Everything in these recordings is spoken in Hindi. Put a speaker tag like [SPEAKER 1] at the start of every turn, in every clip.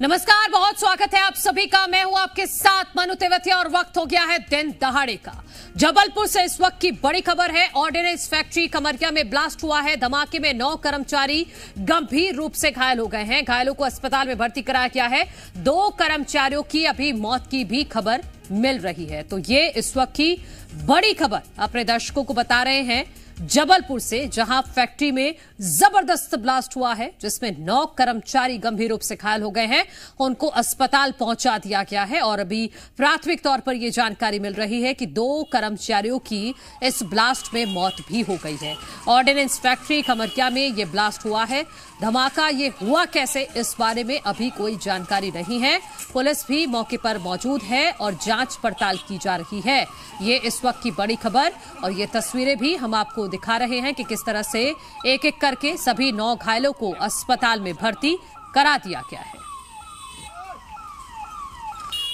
[SPEAKER 1] नमस्कार, बहुत स्वागत है आप सभी का। मैं हूँ आपके साथ मनु तेवतिया और वक्त हो गया है दिन दहाड़े का। जबलपुर से इस वक्त की बड़ी खबर है, ऑर्डिनेंस फैक्ट्री कमरिया में ब्लास्ट हुआ है। धमाके में नौ कर्मचारी गंभीर रूप से घायल हो गए हैं। घायलों को अस्पताल में भर्ती कराया गया है। दो कर्मचारियों की अभी मौत की भी खबर मिल रही है। तो ये इस वक्त की बड़ी खबर। अपने दर्शकों को बता रहे हैं जबलपुर से, जहाँ फैक्ट्री में ज़बरदस्त ब्लास्ट हुआ है, जिसमें नौ कर्मचारी गंभीर रूप से घायल हो गए हैं। उनको अस्पताल पहुँचा दिया गया है और अभी प्राथमिक तौर पर यह जानकारी मिल रही है कि दो कर्मचारियों की इस ब्लास्ट में मौत भी हो गई है। ऑर्डिनेंस फैक्ट्री खमरिया में यह ब्लास्ट हुआ है। धमाका ये हुआ कैसे, इस बारे में अभी कोई जानकारी नहीं है। पुलिस भी मौके पर मौजूद है और जाँच पड़ताल की जा रही है। ये इस वक्त की बड़ी खबर और ये तस्वीरें भी हम आपको दिखा रहे हैं कि किस तरह से एक एक करके सभी नौ घायलों को अस्पताल में भर्ती करा दिया गया है।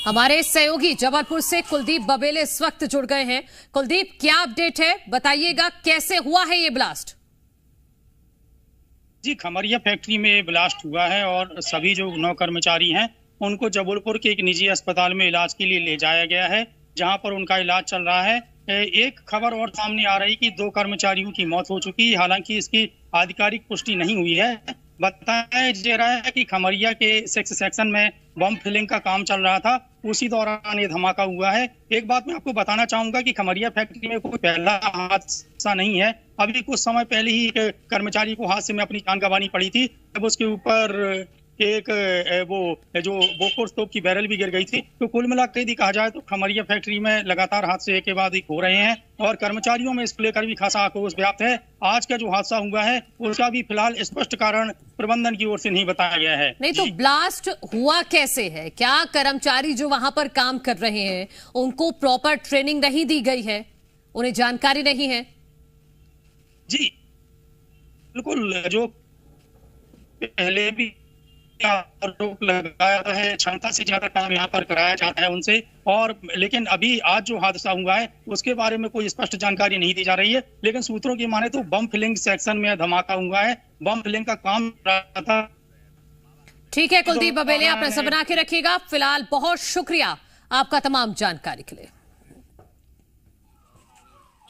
[SPEAKER 1] हमारे सहयोगी जबलपुर से कुलदीप बबेले इस वक्त जुड़ गए हैं। कुलदीप, क्या अपडेट है? बताइएगा, कैसे हुआ है ये ब्लास्ट?
[SPEAKER 2] जी, खमरिया फैक्ट्री में ब्लास्ट हुआ है और सभी जो नौ कर्मचारी हैं, उनको जबलपुर के एक निजी अस्पताल में इलाज के लिए ले जाया गया है, जहाँ पर उनका इलाज चल रहा है। एक खबर और सामने आ रही कि दो कर्मचारियों की मौत हो चुकी हालाँकि इसकी आधिकारिक पुष्टि नहीं हुई है। बताया जा रहा है कि खमरिया के सेक्स सेक्शन में बम फिलिंग का काम चल रहा था। उसी दौरान ये धमाका हुआ है। एक बात मैं आपको बताना चाहूँगा कि खमरिया फैक्ट्री में कोई पहला हादसा नहीं है। अभी कुछ समय पहले ही एक कर्मचारी को हादसे में अपनी जान गंवानी पड़ी थी। जब उसके ऊपर एक वो जो बोकोर तोप की बैरल भी गिर गई थी तो कुल मिलाकर यदि कहा जाए तो खमरिया फैक्ट्री में लगातार हादसे एक के बाद एक हो रहे हैं और कर्मचारियों में इसको लेकर भी खासा आक्रोश व्याप्त है। आज का जो हादसा हुआ है उसका भी फ़िलहाल स्पष्ट कारण प्रबंधन की ओर से नहीं बताया गया है।
[SPEAKER 1] नहीं तो ब्लास्ट हुआ कैसे है? क्या कर्मचारी जो वहाँ पर काम कर रहे हैं उनको प्रॉपर ट्रेनिंग नहीं दी गई है? उन्हें जानकारी नहीं है?
[SPEAKER 2] जी बिल्कुल जो पहले भी आरोप लगाया है क्षमता से ज़्यादा काम यहाँ पर कराया जाता है उनसे। और लेकिन अभी आज जो हादसा हुआ है उसके बारे में कोई स्पष्ट जानकारी नहीं दी जा रही है। लेकिन सूत्रों की माने तो बम फिलिंग सेक्शन में धमाका हुआ है। बम फिलिंग का काम रहा था।
[SPEAKER 1] ठीक है कुलदीप बबेले आप नज़र बना के रखिएगा। फ़िलहाल बहुत शुक्रिया आपका तमाम जानकारी के लिए।